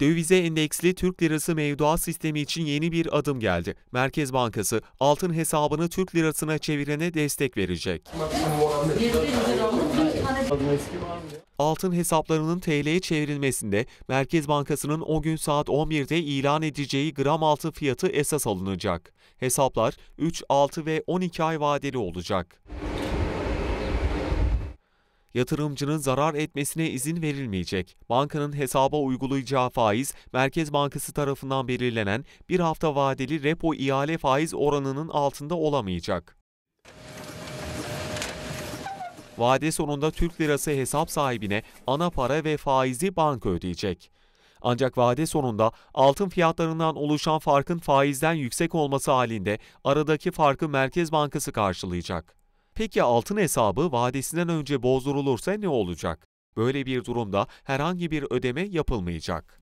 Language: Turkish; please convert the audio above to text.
Dövize endeksli Türk lirası mevduat sistemi için yeni bir adım geldi. Merkez Bankası altın hesabını Türk lirasına çevirene destek verecek. Altın hesaplarının TL'ye çevrilmesinde Merkez Bankası'nın o gün saat 11'de ilan edeceği gram altın fiyatı esas alınacak. Hesaplar 3, 6 ve 12 ay vadeli olacak. Yatırımcının zarar etmesine izin verilmeyecek. Bankanın hesaba uygulayacağı faiz, Merkez Bankası tarafından belirlenen bir hafta vadeli repo ihale faiz oranının altında olamayacak. Vade sonunda Türk lirası hesap sahibine ana para ve faizi banka ödeyecek. Ancak vade sonunda altın fiyatlarından oluşan farkın faizden yüksek olması halinde aradaki farkı Merkez Bankası karşılayacak. Peki altın hesabı vadesinden önce bozdurulursa ne olacak? Böyle bir durumda herhangi bir ödeme yapılmayacak.